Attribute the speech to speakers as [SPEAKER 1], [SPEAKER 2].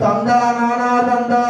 [SPEAKER 1] தந்தா நானா தந்தா.